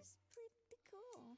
is pretty cool.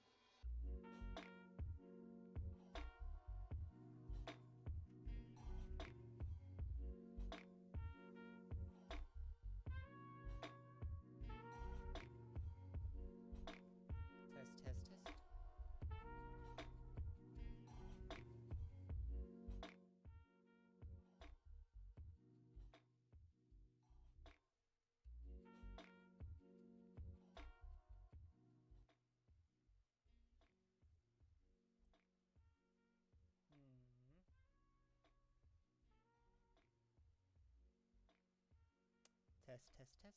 Test, test, test.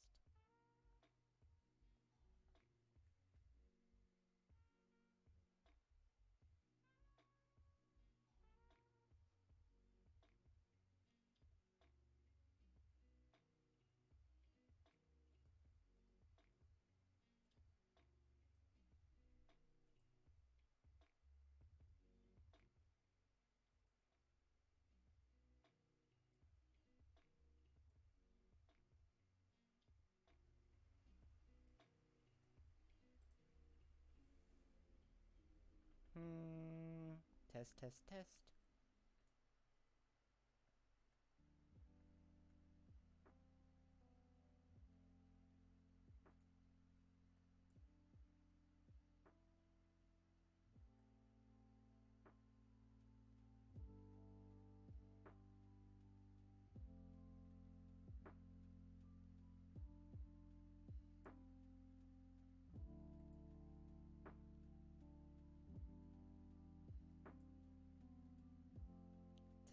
Test, test, test.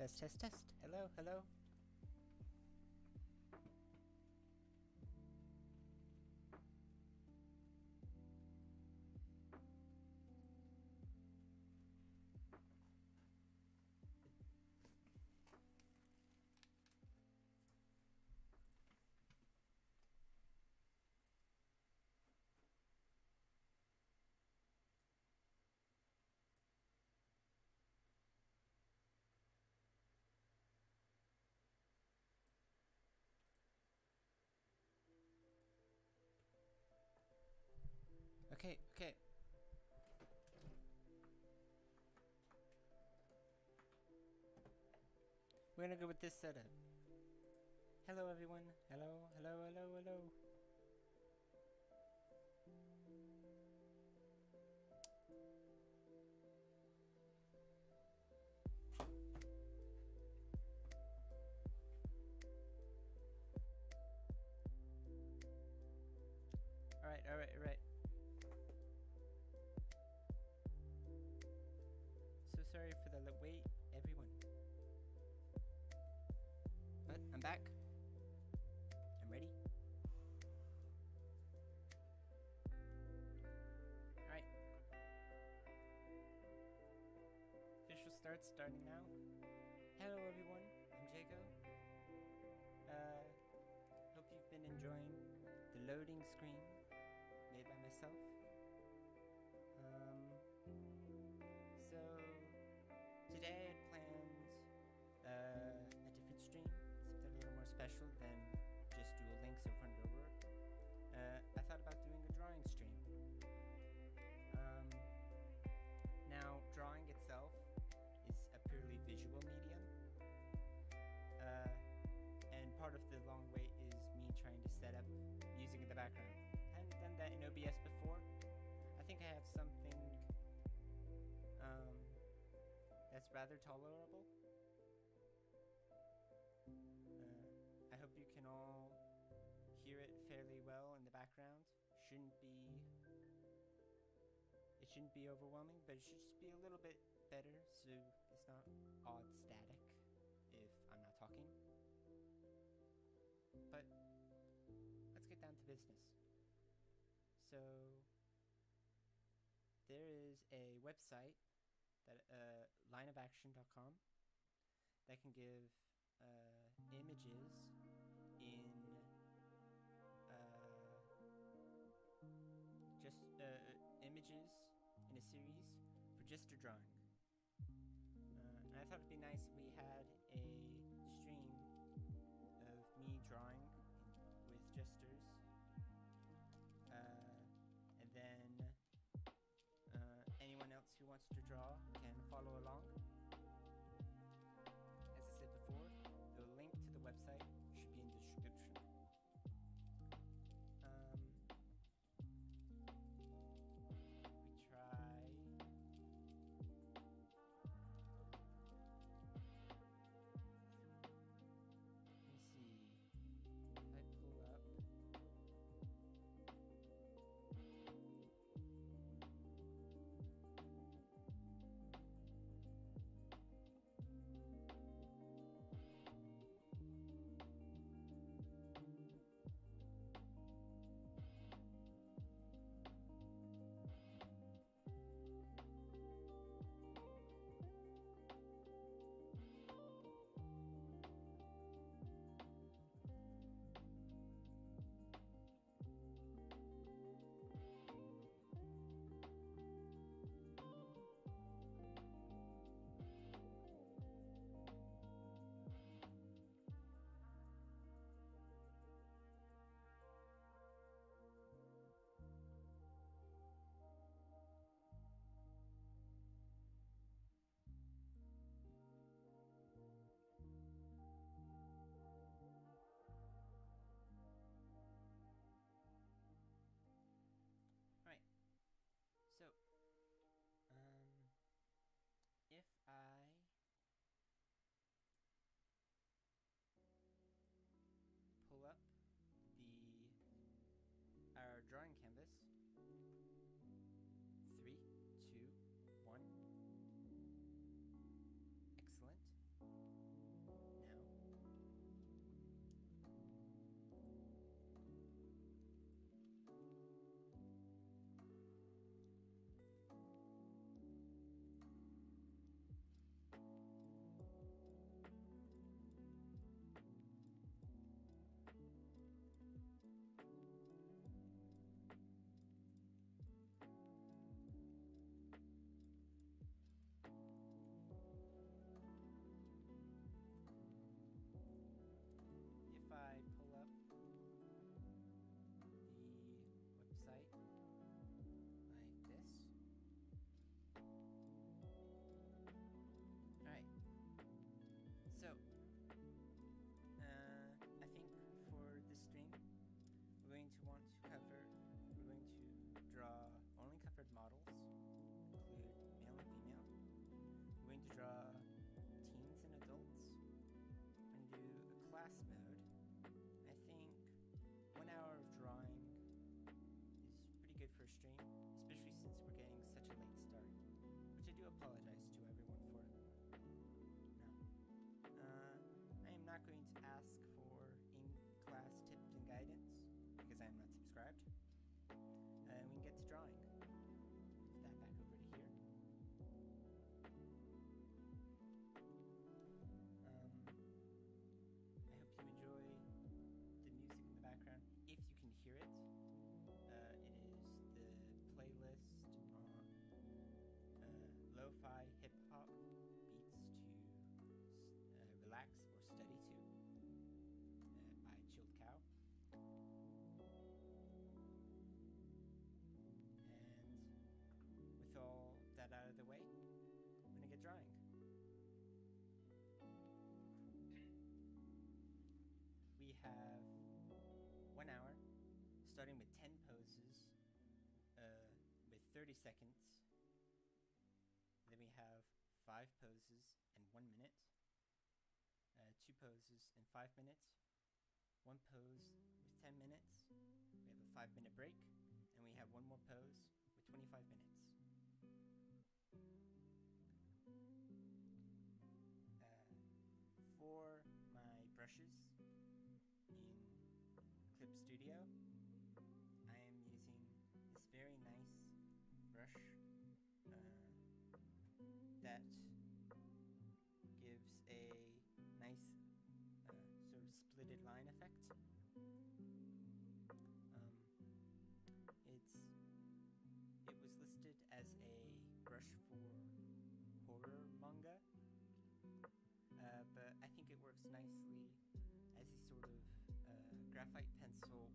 Test, test, test. Hello, hello. Okay, okay. We're gonna go with this setup. Hello, everyone. Hello, hello, hello, hello. Official start starting now. Hello everyone, I'm Jago. Uh, hope you've been enjoying the loading screen made by myself. Rather tolerable. Uh, I hope you can all hear it fairly well in the background. Shouldn't be. It shouldn't be overwhelming, but it should just be a little bit better so it's not odd static if I'm not talking. But let's get down to business. So there is a website that uh, lineofaction.com that can give uh, images in uh, just uh, images in a series for gesture drawing. Uh, and I thought it'd be nice if we had seconds. Then we have five poses and one minute. Uh, two poses in five minutes. One pose with 10 minutes. We have a five minute break. And we have one more pose with 25 minutes. Uh, for my brushes in Clip Studio, brush. Uh, that gives a nice uh, sort of splitted line effect. Um, it's it was listed as a brush for horror manga, uh, but I think it works nicely as a sort of uh, graphite pencil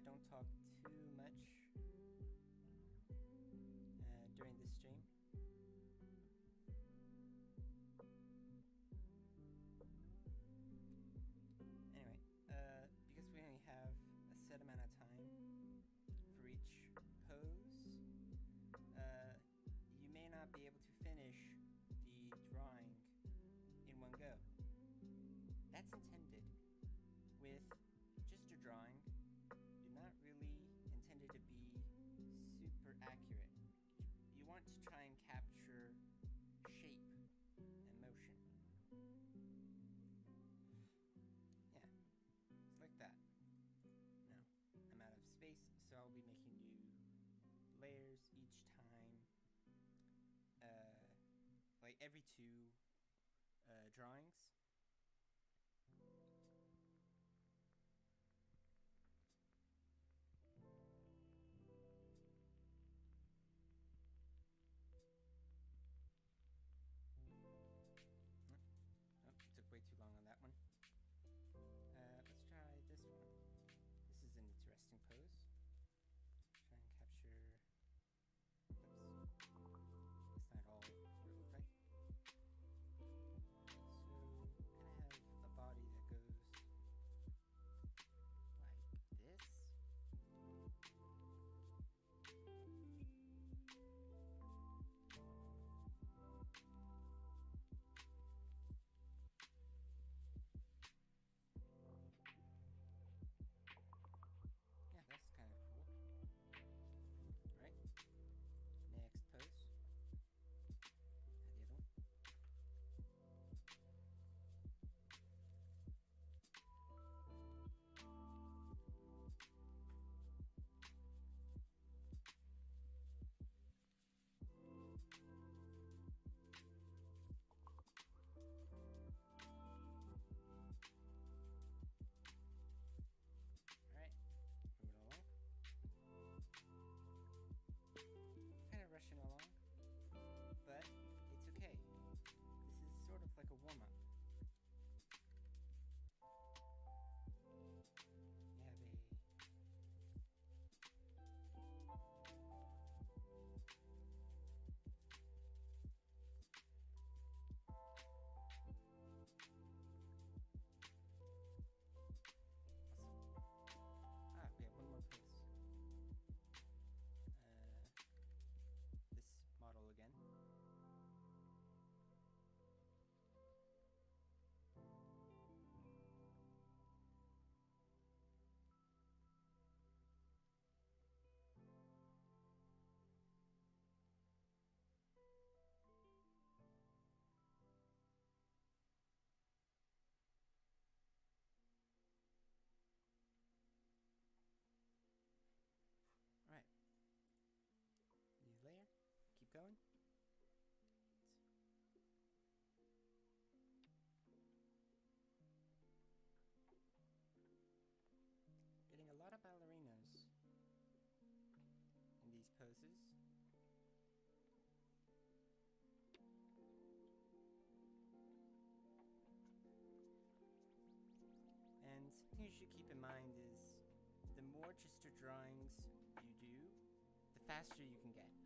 I don't talk too much uh, during this stream. every two uh, drawings. you should keep in mind is the more gesture drawings you do, the faster you can get.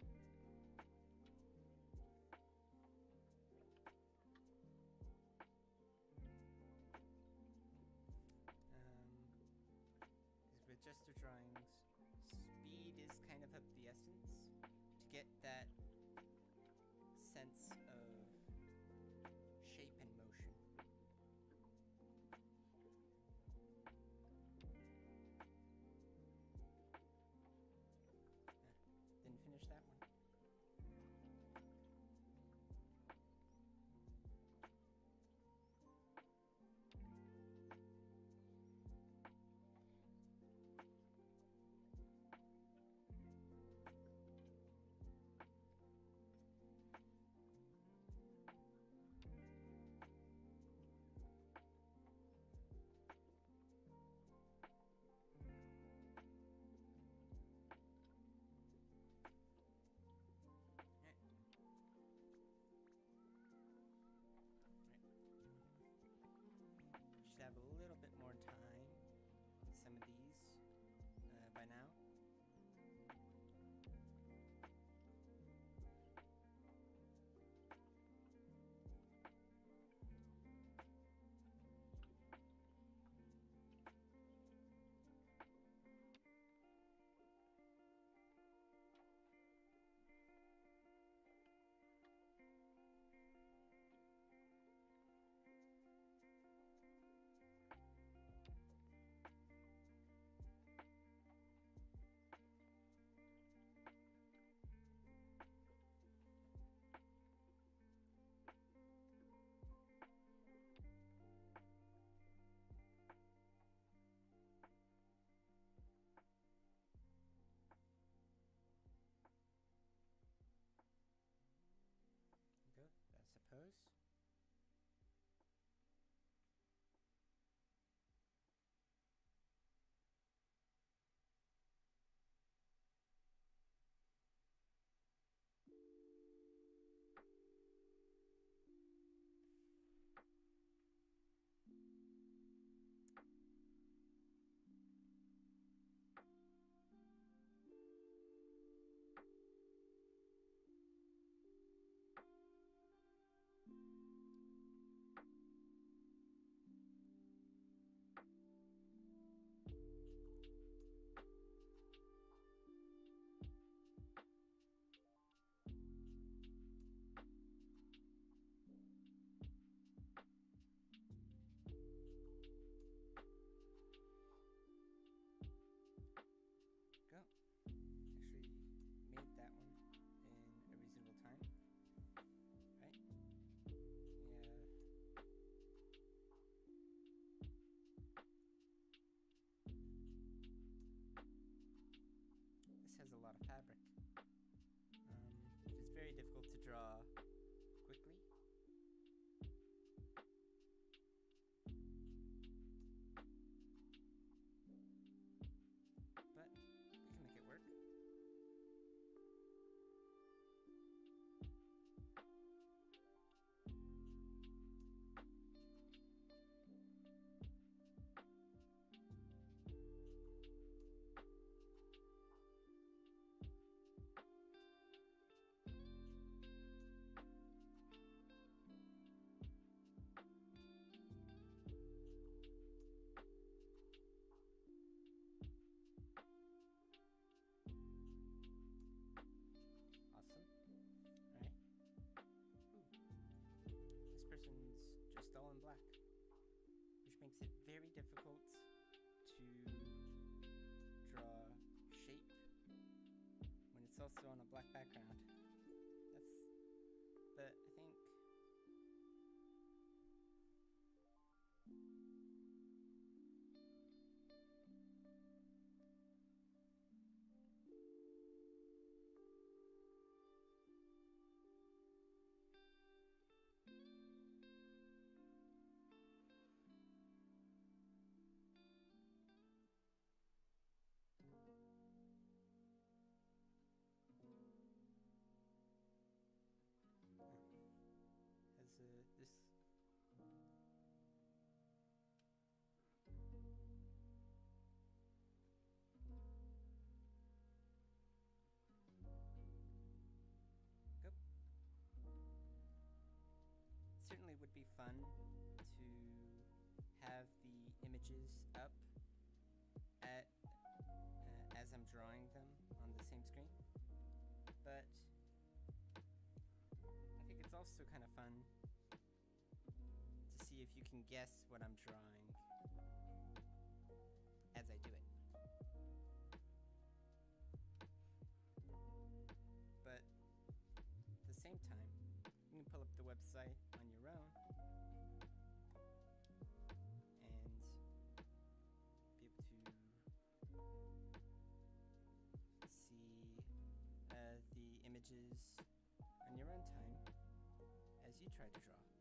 also on a black background. fun to have the images up at, uh, as I'm drawing them on the same screen, but I think it's also kind of fun to see if you can guess what I'm drawing. tried to draw.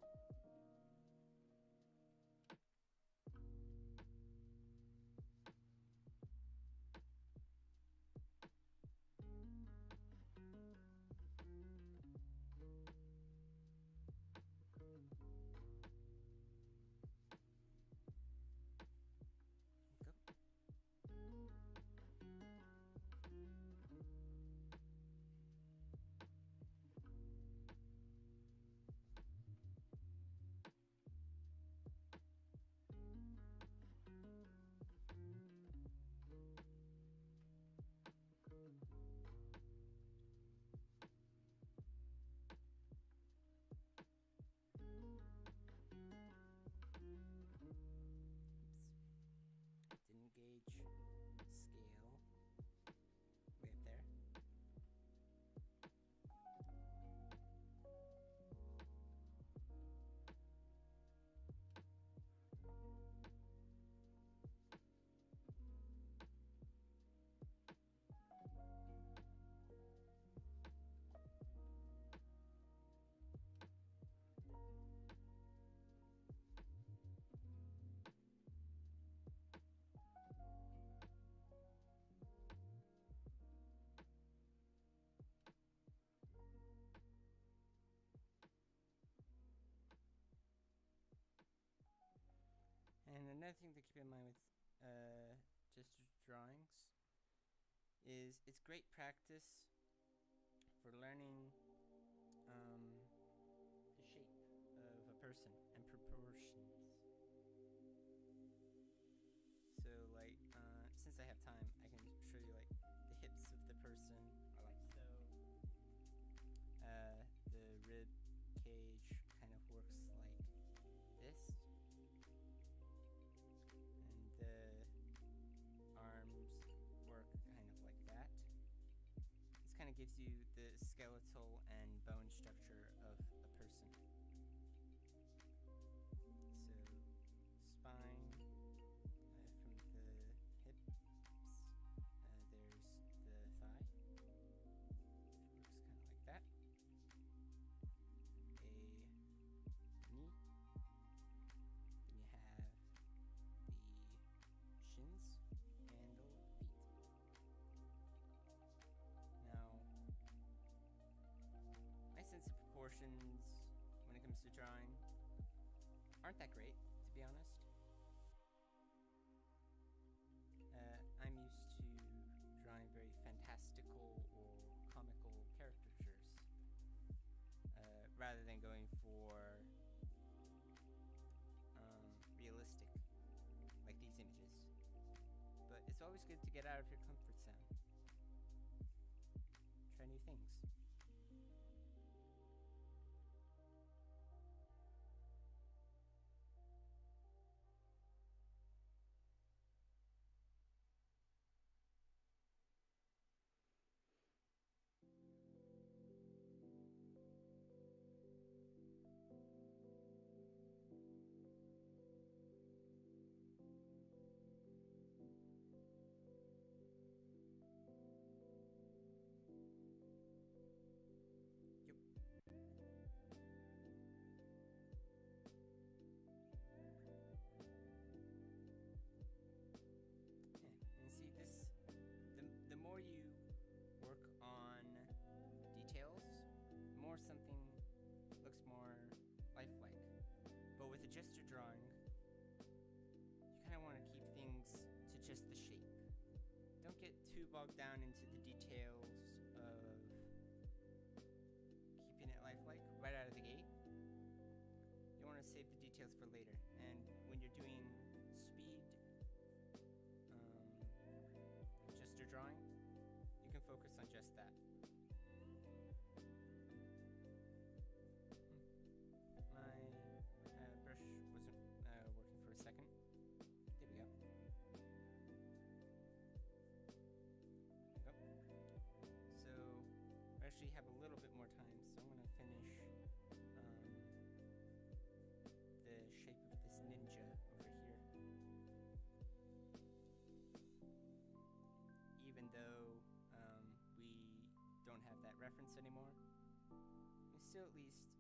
thing to keep in mind with uh, gesture drawings is it's great practice for learning okay, to drawing aren't that great, to be honest. Uh, I'm used to drawing very fantastical or comical caricatures, uh, rather than going for um, realistic, like these images. But it's always good to get out of your comfort bogged down in So at least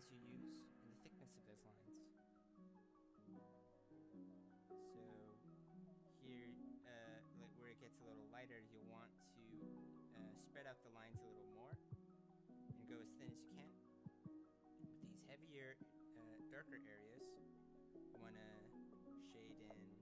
lines you use and the thickness of those lines. So here, uh, like where it gets a little lighter, you'll want to uh, spread out the lines a little more and go as thin as you can. With these heavier, uh, darker areas, you want to shade in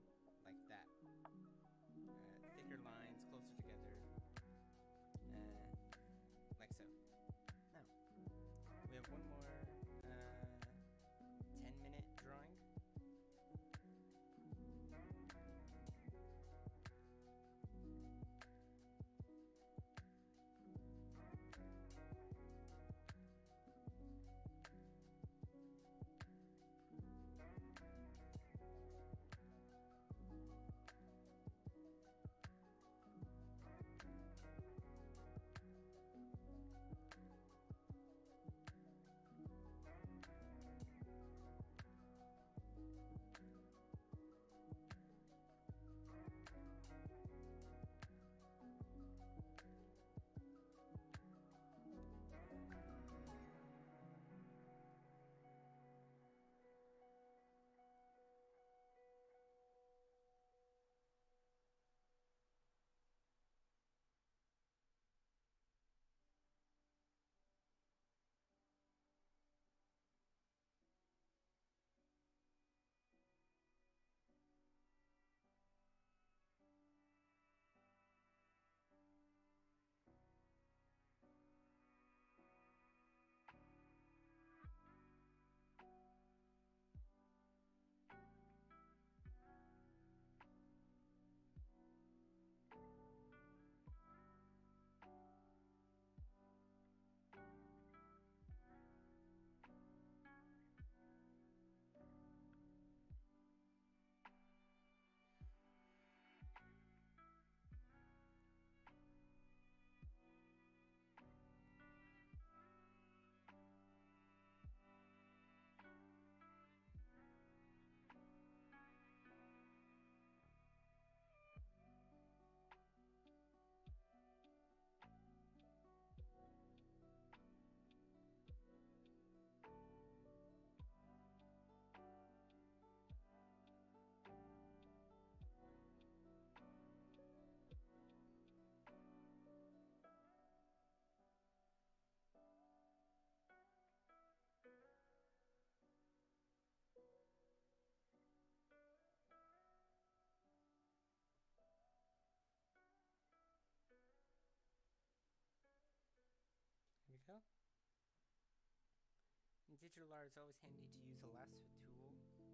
digital art, it's always handy to use a lasso tool to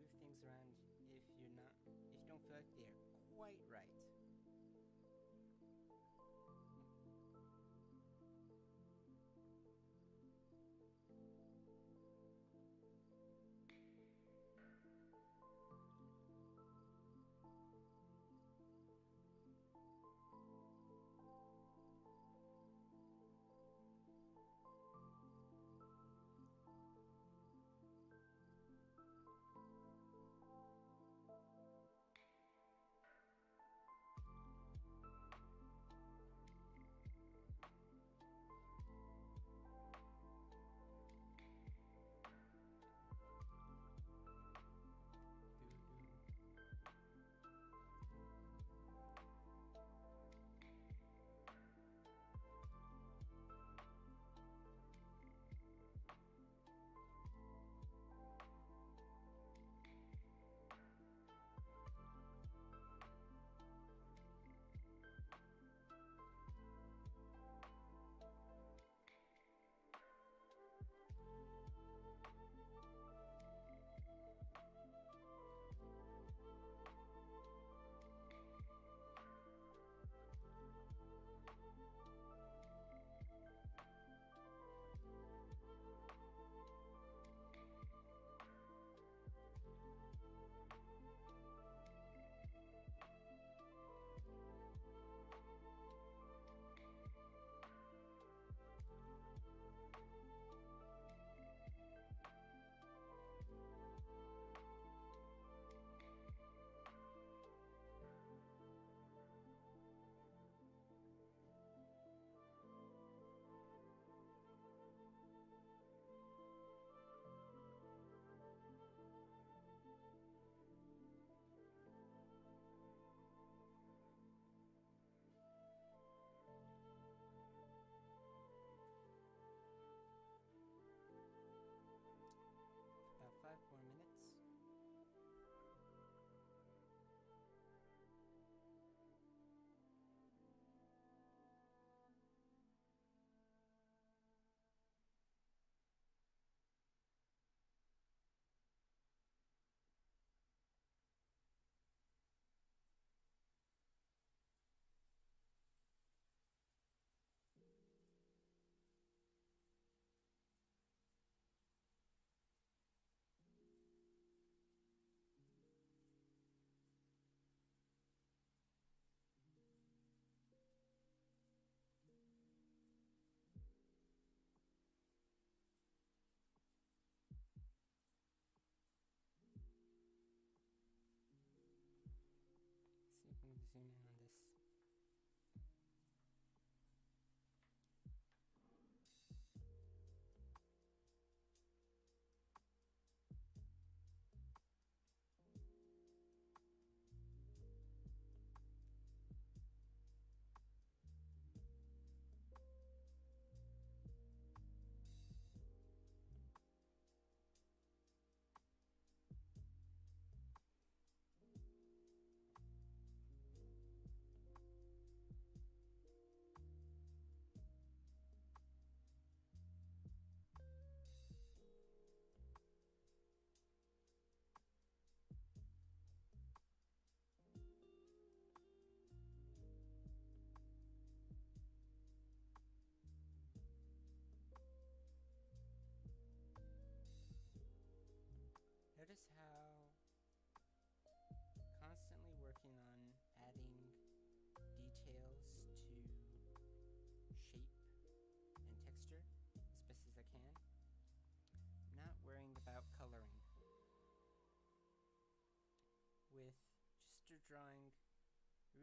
move things around if you're not, if you don't feel like they're quite right.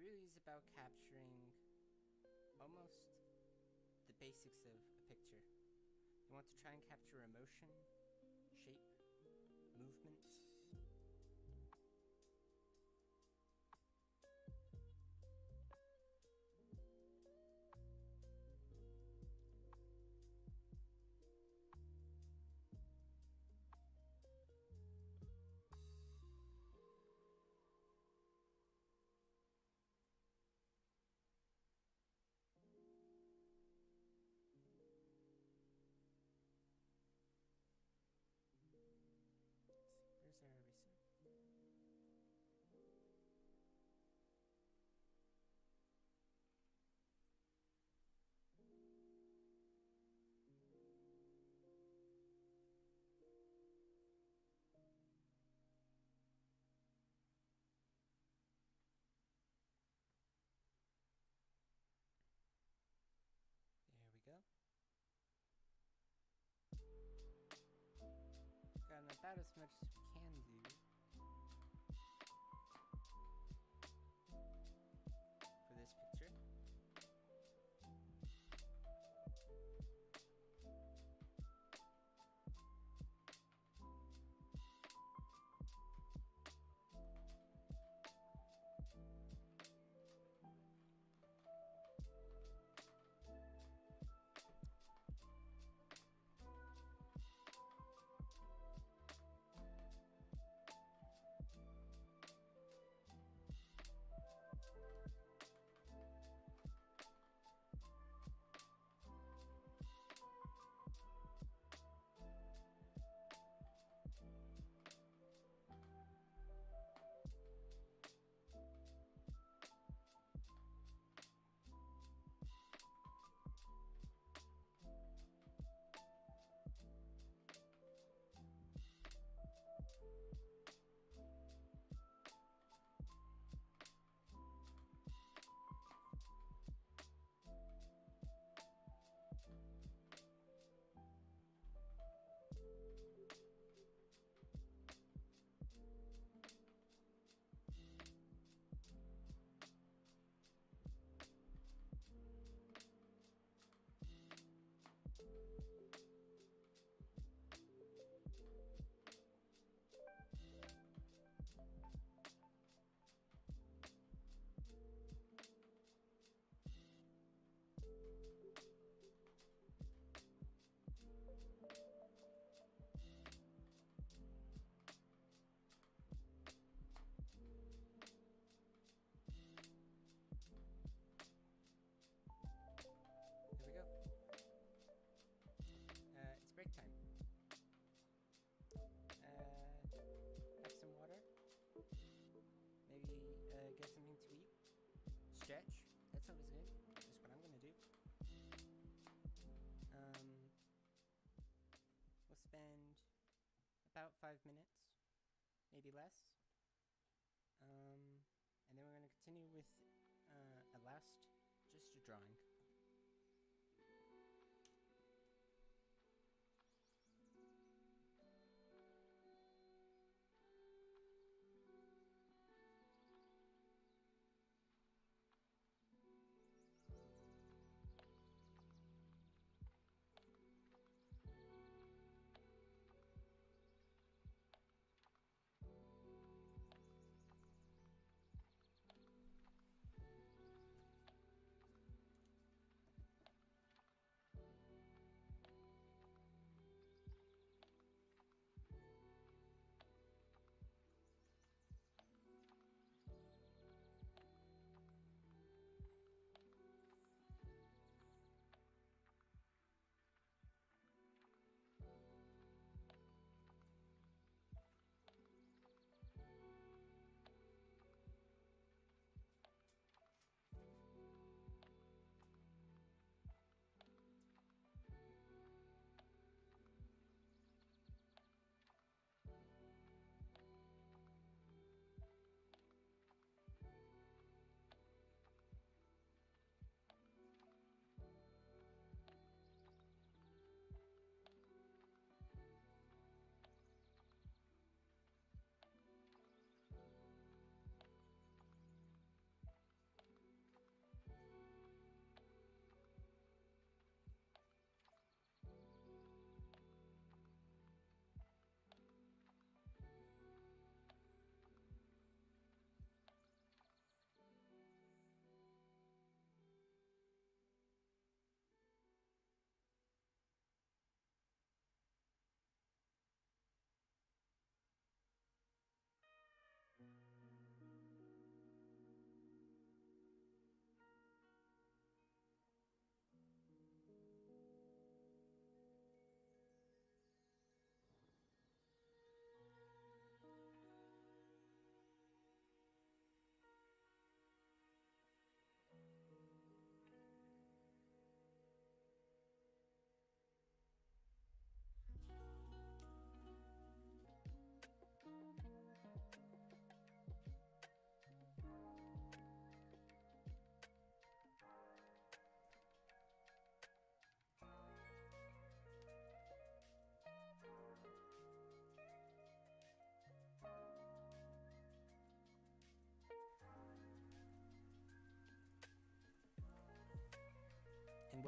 really is about capturing almost the basics of a picture. You want to try and capture emotion, shape, movement, I'll just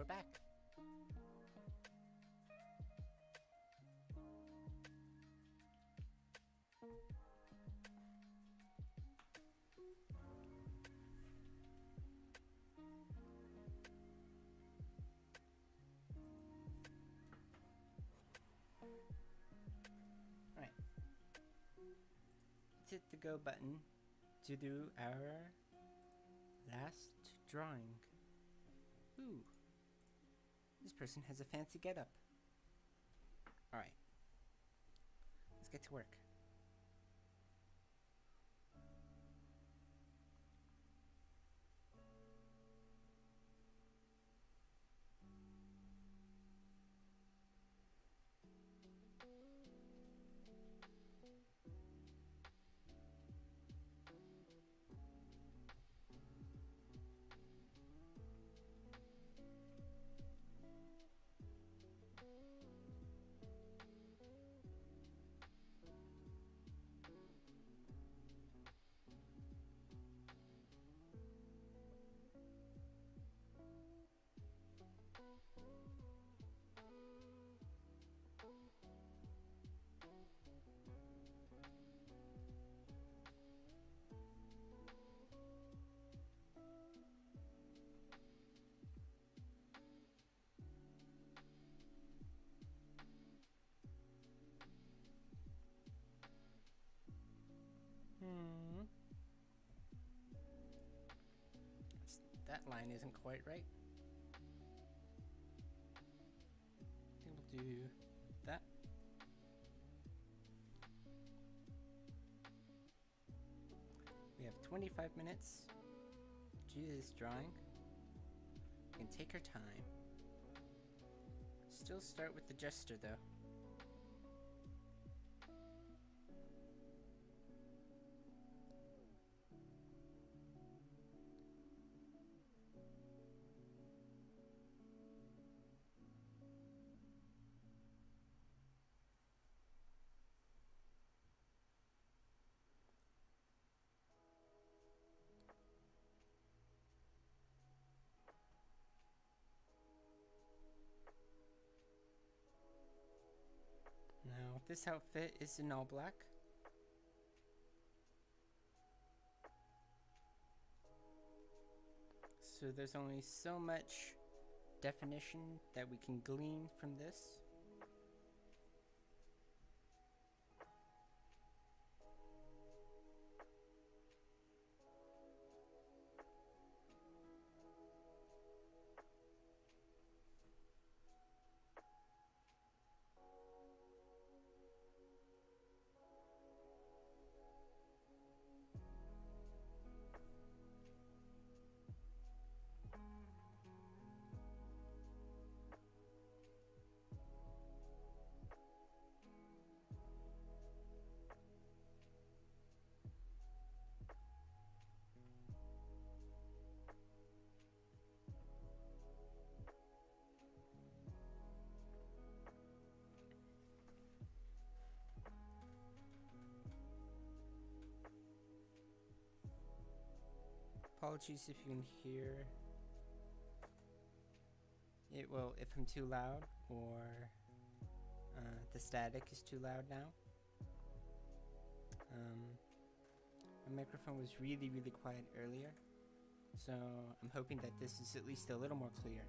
back. Hit the go button to do our last drawing. Ooh. This person has a fancy getup. Alright. Let's get to work. Hmm. That line isn't quite right. I think we'll do that. We have 25 minutes to do this drawing. We can take our time. Still start with the gesture though. This outfit is in all black. So there's only so much definition that we can glean from this. Apologies if you can hear it. Well, if I'm too loud or uh, the static is too loud now. Um, my microphone was really, really quiet earlier, so I'm hoping that this is at least a little more clear.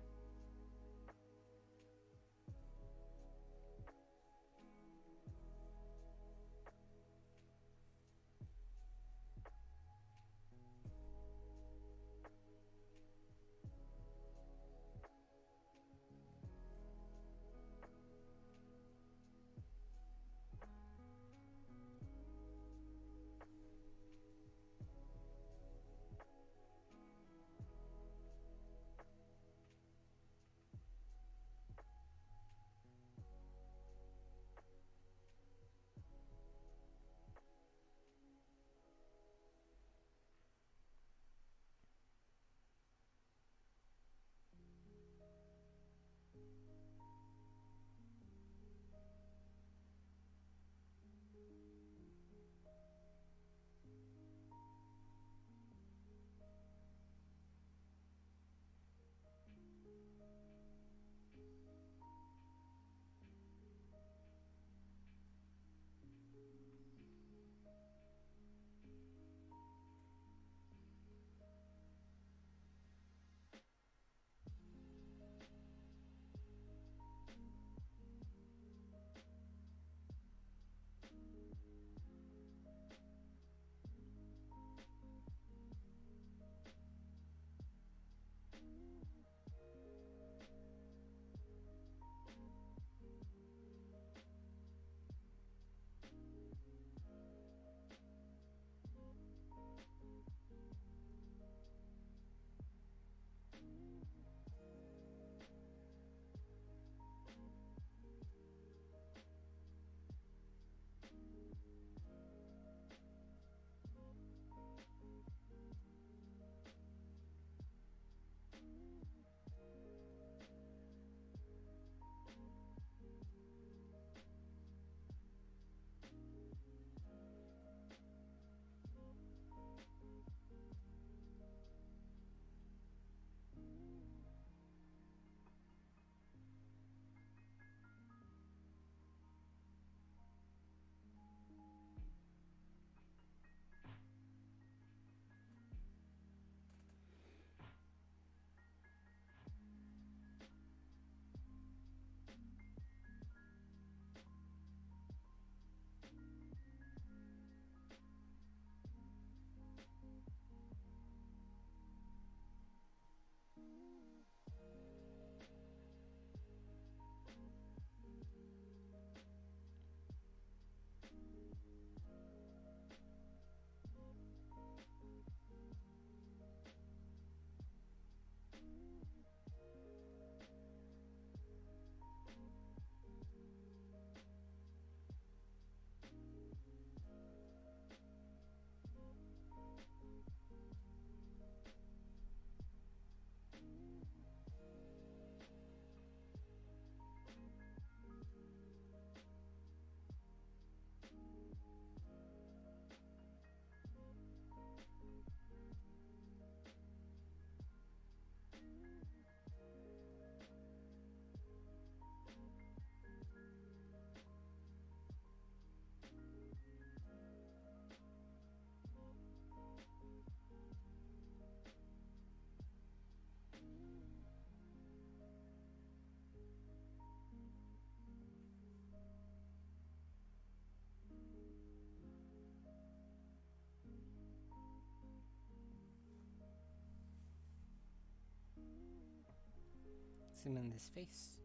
Zoom in this face.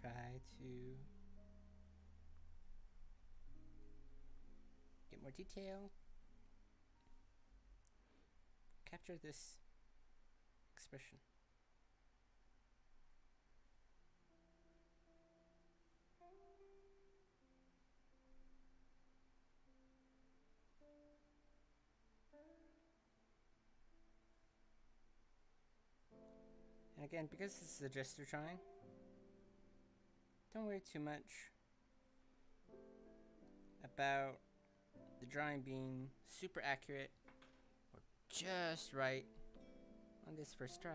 Try to get more detail. Capture this expression. Again, because this is a gesture drawing, don't worry too much about the drawing being super accurate or just right on this first try.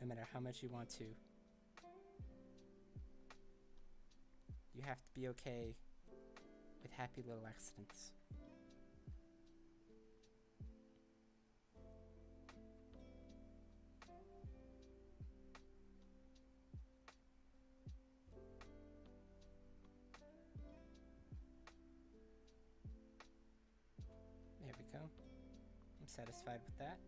No matter how much you want to. You have to be okay with happy little accidents. There we go. I'm satisfied with that.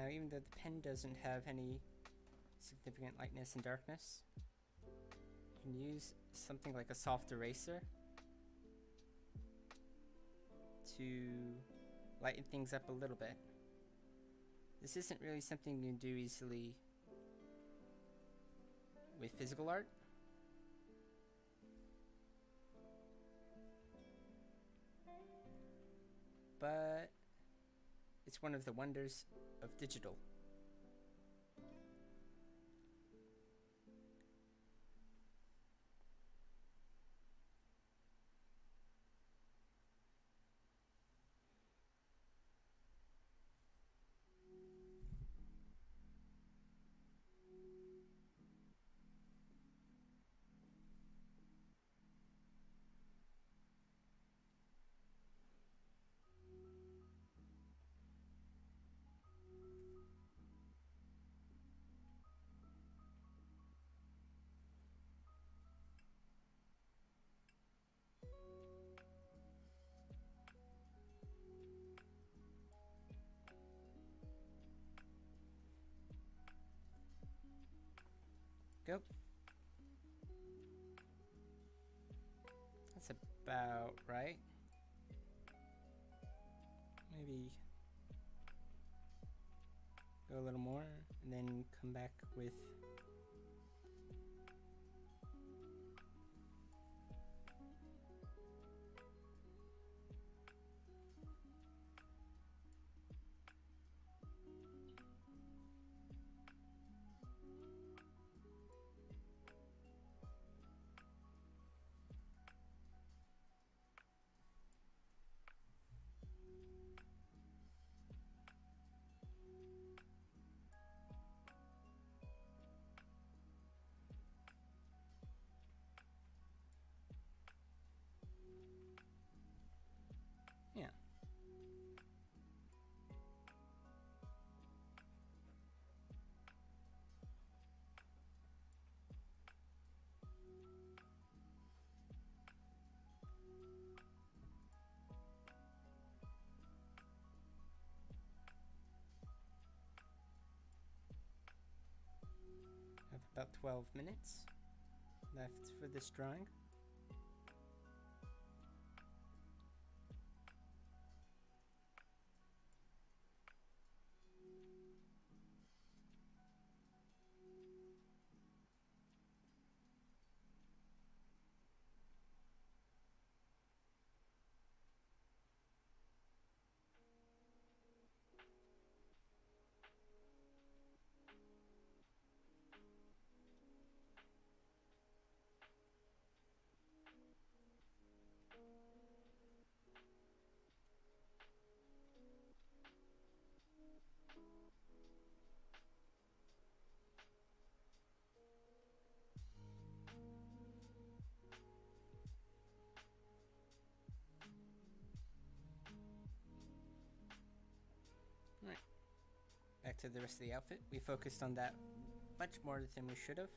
Now, even though the pen doesn't have any significant lightness and darkness, you can use something like a soft eraser to lighten things up a little bit. This isn't really something you can do easily with physical art. But it's one of the wonders of digital. Go. That's about right. Maybe go a little more and then come back with about 12 minutes left for this drawing. To the rest of the outfit. We focused on that much more than we should have.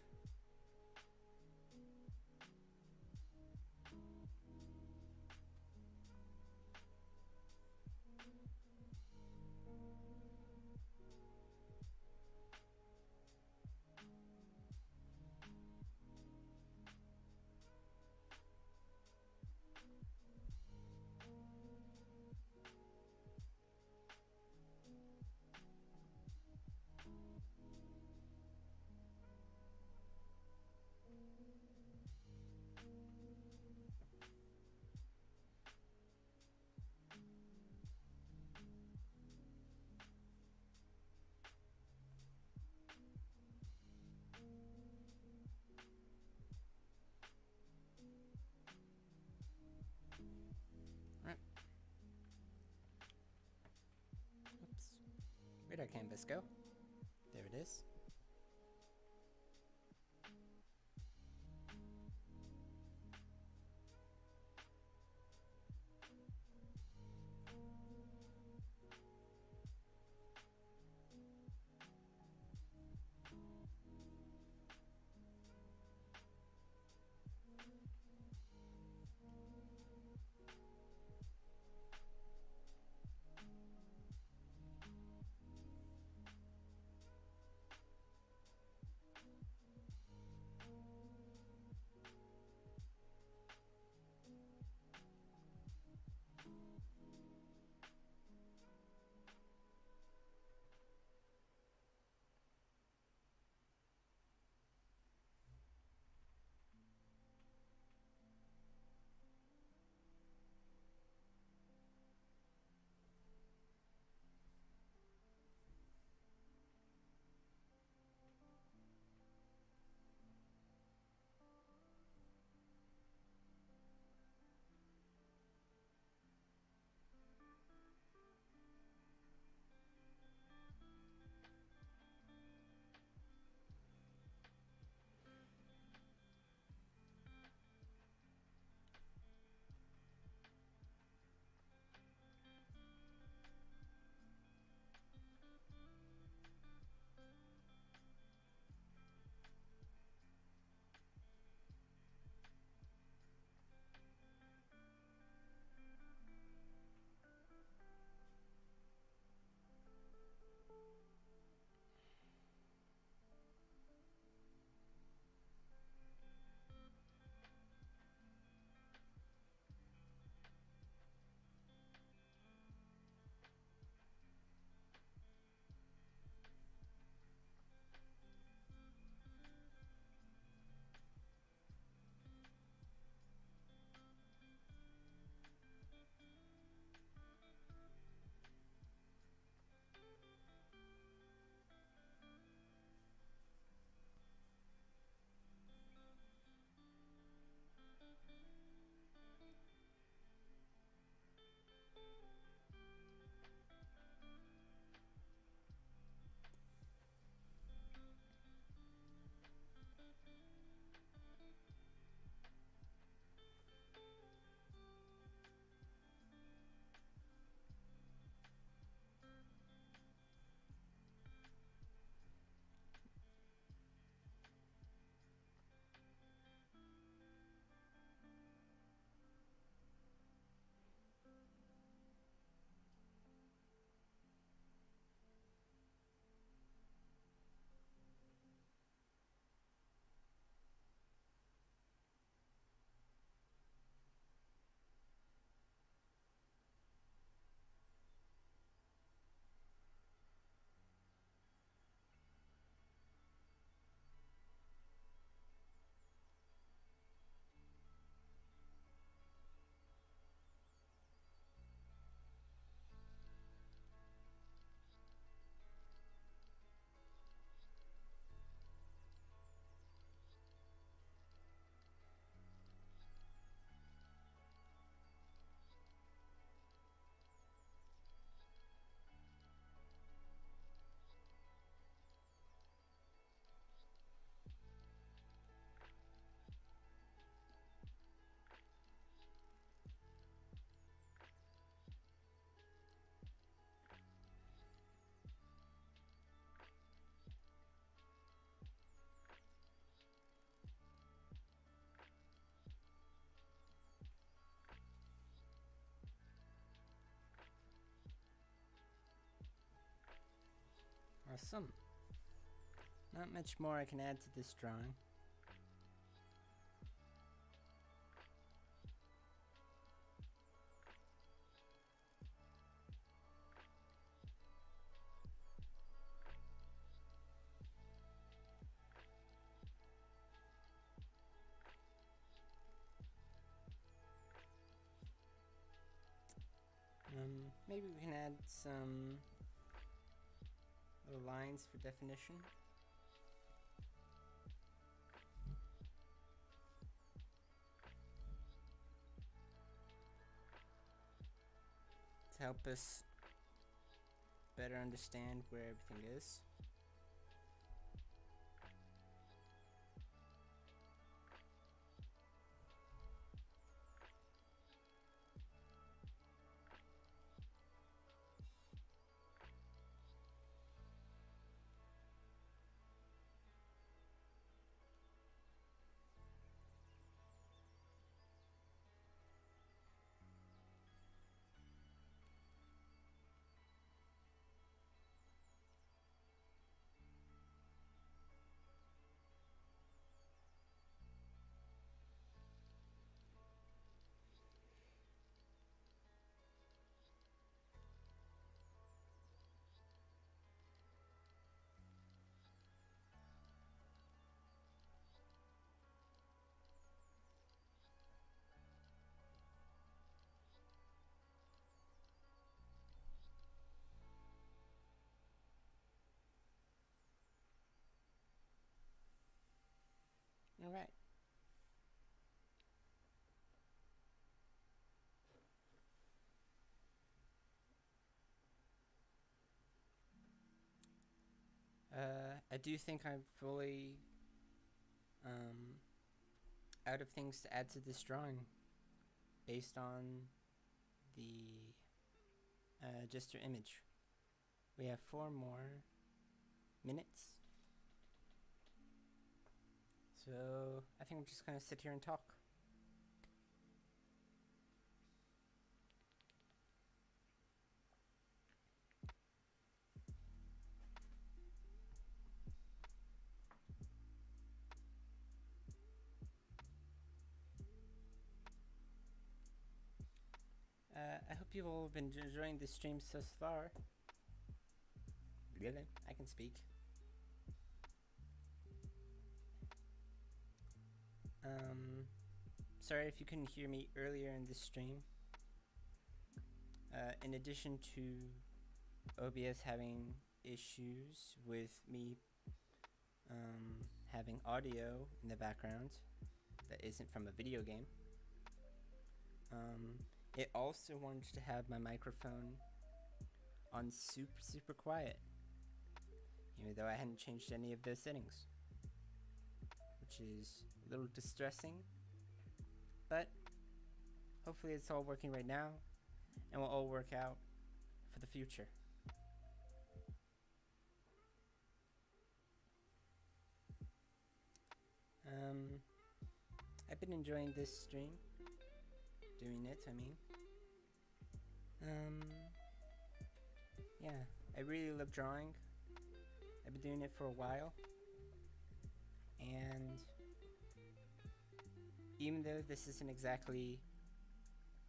Canvas? There it is. Awesome. Not much more I can add to this drawing. Um, maybe we can add some little lines for definition. To help us better understand where everything is. Right. Uh, I do think I'm fully um, out of things to add to this drawing based on the uh, gesture image. We have four more minutes. So I think I'm just gonna sit here and talk. Uh, I hope you've all been enjoying this stream so far. Really? I can speak. Um, sorry if you couldn't hear me earlier in this stream. Uh, in addition to OBS having issues with me um, having audio in the background that isn't from a video game, um, it also wanted to have my microphone on super, super quiet, even though I hadn't changed any of those settings, which is little distressing, but hopefully it's all working right now and will all work out for the future. Um, I've been enjoying this stream, doing it, I mean. Um, yeah, I really love drawing. I've been doing it for a while. And even though this isn't exactly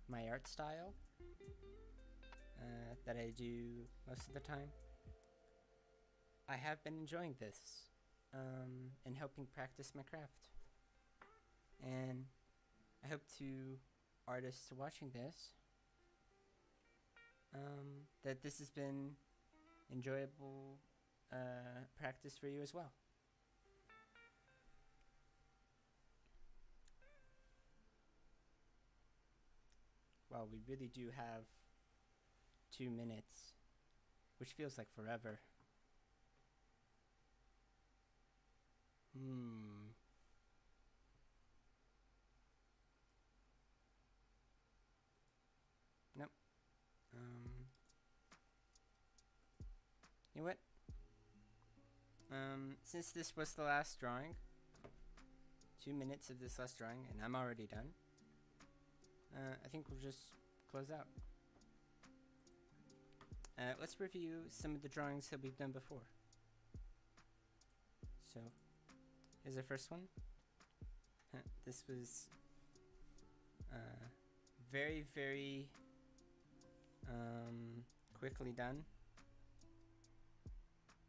my art style uh, that I do most of the time, I have been enjoying this um, and helping practice my craft. And I hope to artists watching this um, that this has been enjoyable uh, practice for you as well. Well, we really do have two minutes, which feels like forever. Hmm. Nope. Um. You know what? Um, since this was the last drawing, two minutes of this last drawing, and I'm already done, uh, I think we'll just close out. Uh, let's review some of the drawings that we've done before. So, here's the first one. this was uh, very, very um, quickly done.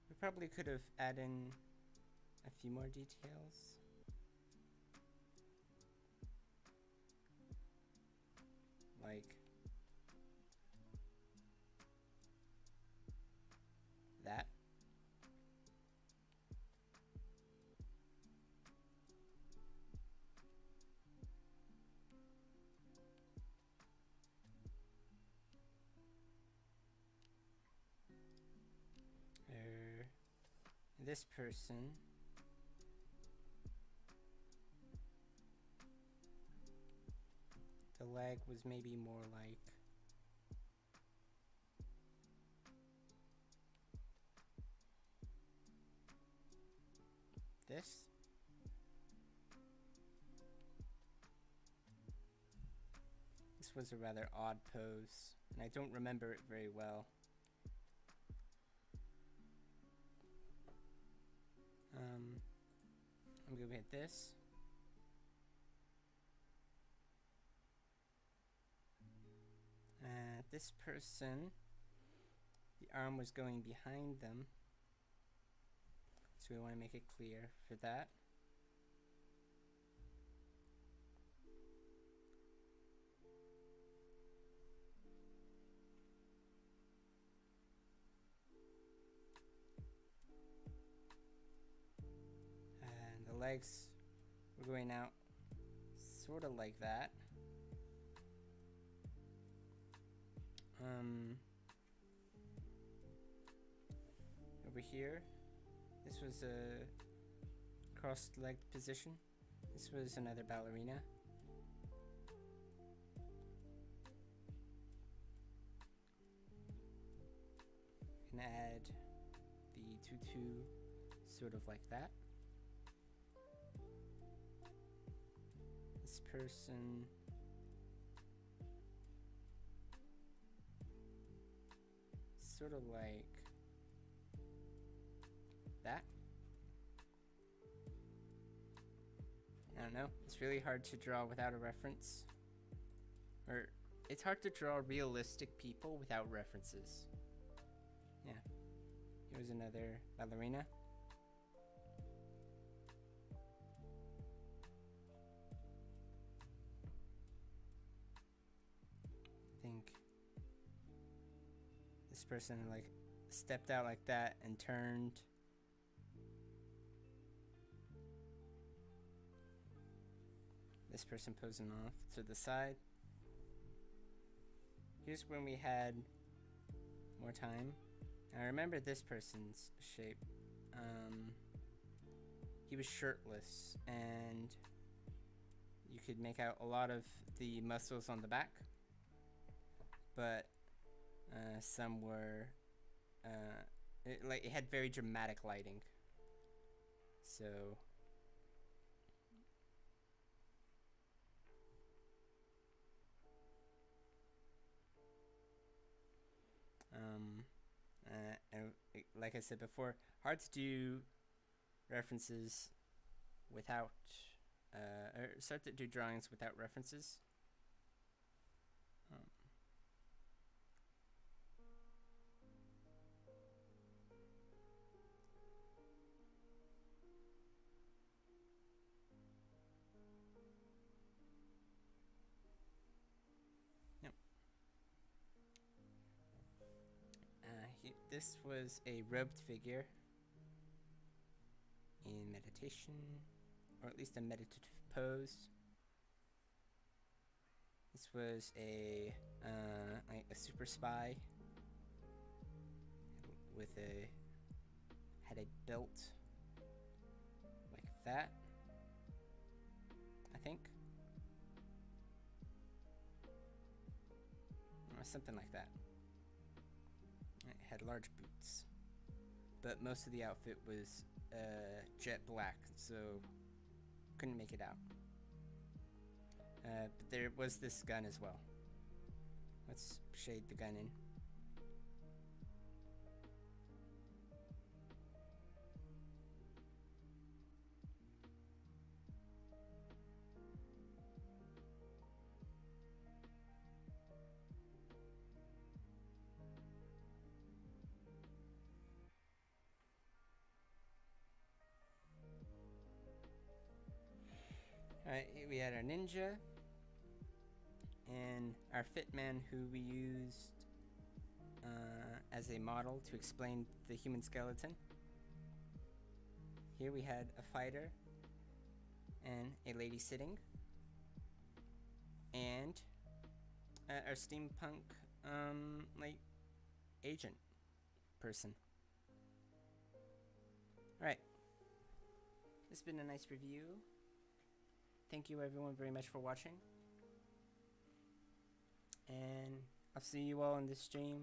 We probably could have added in a few more details. Like that. Er, this person the leg was maybe more like this. This was a rather odd pose, and I don't remember it very well. Um, I'm gonna hit this. Uh, this person, the arm was going behind them. So we want to make it clear for that. And the legs were going out sort of like that. Um, over here, this was a crossed-legged position. This was another ballerina. And add the tutu sort of like that. This person sort of like that. I don't know. It's really hard to draw without a reference. Or, it's hard to draw realistic people without references. Yeah. Here's another ballerina. This person like stepped out like that and turned. This person posing off to the side. Here's when we had more time. I remember this person's shape. Um, he was shirtless and you could make out a lot of the muscles on the back. But uh, some were uh, it, like it had very dramatic lighting. So um, uh, and like I said before, hard to do references without uh, or start to do drawings without references. This was a robed figure in meditation, or at least a meditative pose. This was a uh, a super spy with a had a belt like that. I think. Or something like that. Had large boots. But most of the outfit was uh, jet black, so couldn't make it out. Uh, but there was this gun as well. Let's shade the gun in. Had our ninja and our fitman who we used uh, as a model to explain the human skeleton. Here we had a fighter and a lady sitting. And uh, our steampunk, um, like, agent person. Alright. This has been a nice review. Thank you everyone very much for watching. And I'll see you all in the stream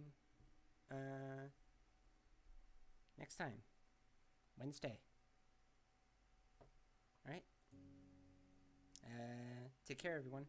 uh, next time. Wednesday. Alright? Uh, take care, everyone.